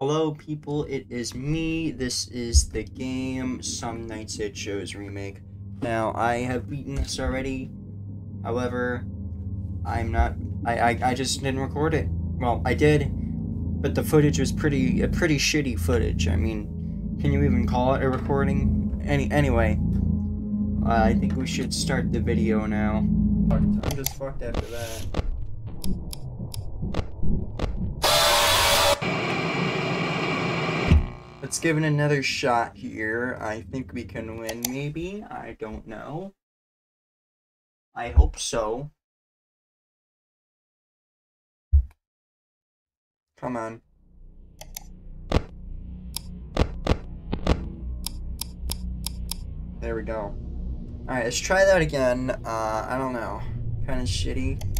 Hello, people. It is me. This is the game Some Nights at Joe's remake. Now, I have beaten this already. However, I'm not. I, I, I just didn't record it. Well, I did, but the footage was pretty a pretty shitty footage. I mean, can you even call it a recording? Any anyway, uh, I think we should start the video now. I'm just fucked after that. Let's give it another shot here. I think we can win, maybe. I don't know. I hope so. Come on. There we go. Alright, let's try that again. Uh, I don't know. Kind of shitty.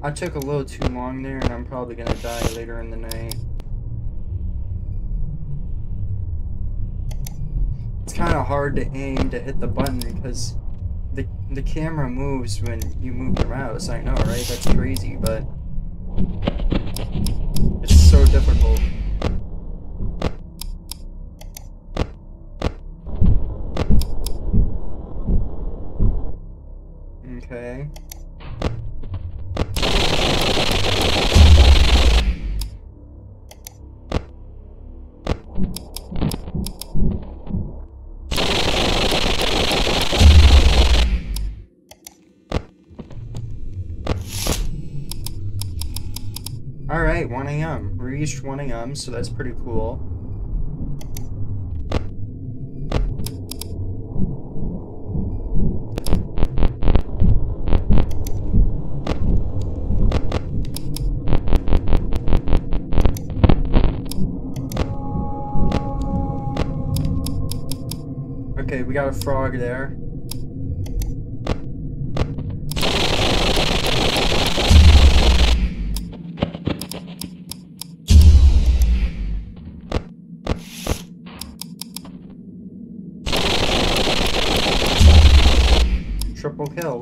I took a little too long there and I'm probably gonna die later in the night. It's kind of hard to aim to hit the button because the, the camera moves when you move the mouse. I know, right? That's crazy, but it's so difficult. Alright, 1 a.m. We reached 1 a.m., so that's pretty cool. Okay, we got a frog there.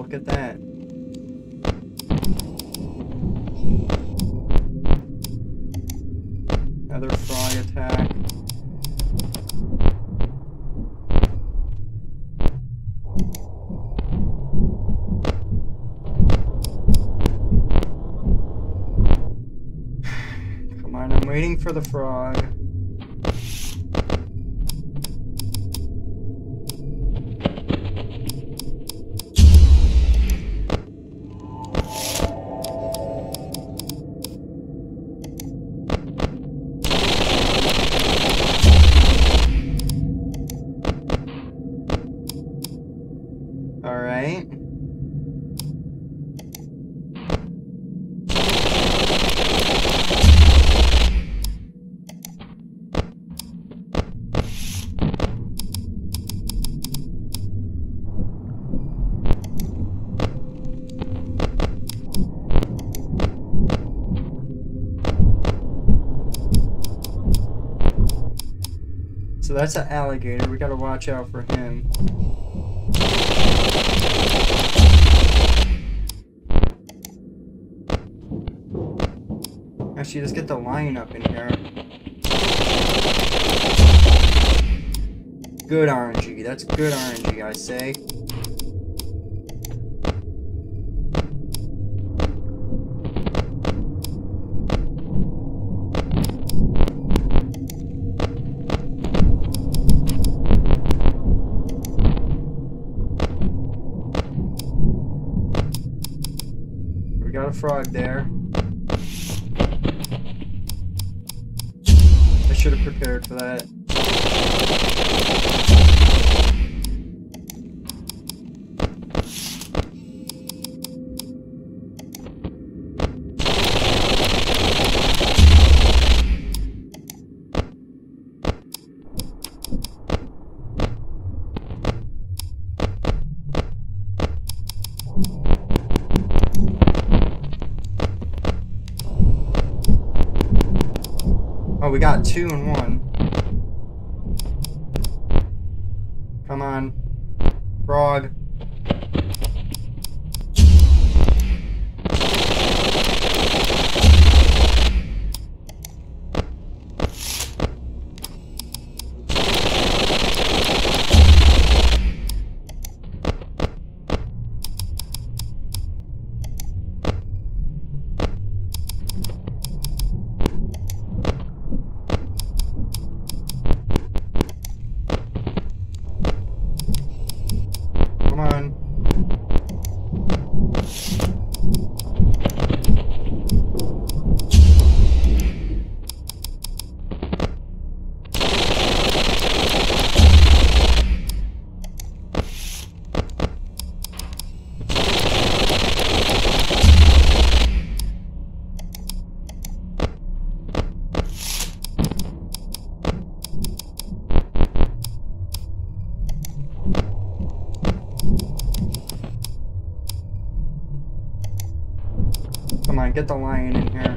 Look at that. Another frog attack. Come on, I'm waiting for the frog. Alright. So that's an alligator. We gotta watch out for him. Actually, let's get the lion up in here. Good RNG. That's good RNG, I say. We got a frog there. Should have prepared for that. Oh, we got two and one. Come on. Frog. Come on, get the lion in here.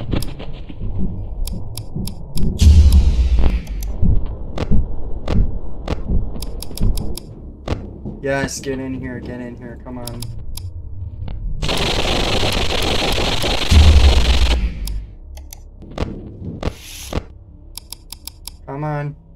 Yes, get in here, get in here, come on. Come on.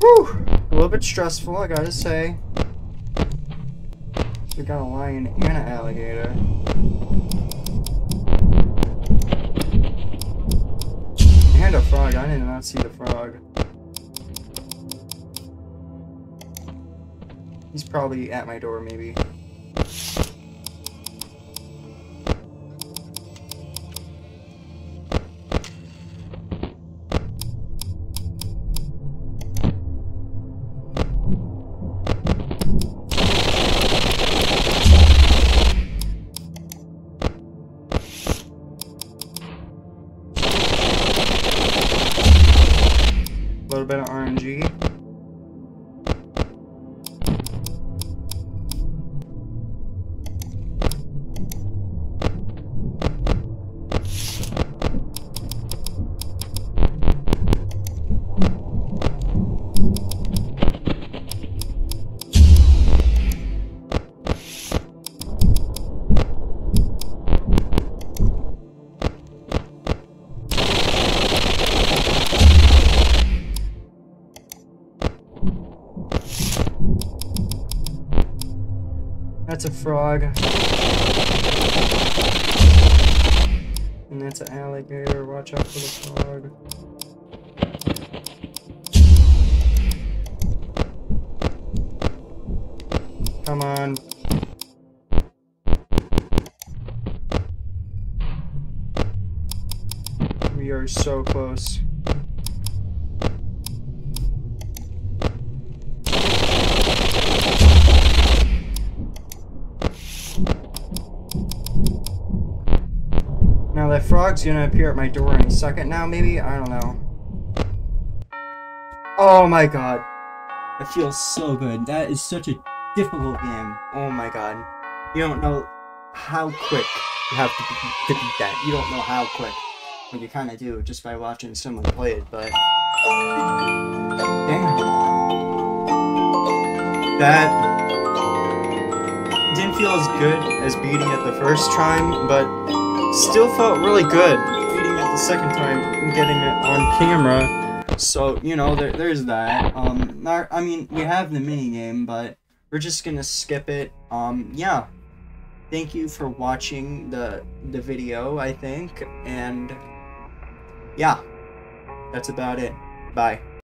Whew! A little bit stressful, I gotta say. We got a lion and an alligator. And a frog. I did not see the frog. He's probably at my door, maybe. Bit of RNG. That's a frog. And that's an alligator. Watch out for the frog. Come on. We are so close. Frog's gonna appear at my door any second now, maybe? I don't know. Oh my god. It feels so good. That is such a difficult game. Oh my god. You don't know how quick you have to, be- to beat that. You don't know how quick. Well, you kind of do just by watching someone play it, but... Damn. That didn't feel as good as beating it the first time, but still felt really good beating it the second time and getting it on camera. So, you know, there, there's that. Um, our- I mean, we have the mini game, but we're just gonna skip it. Um, yeah. Thank you for watching the the video, I think, and yeah, that's about it. Bye.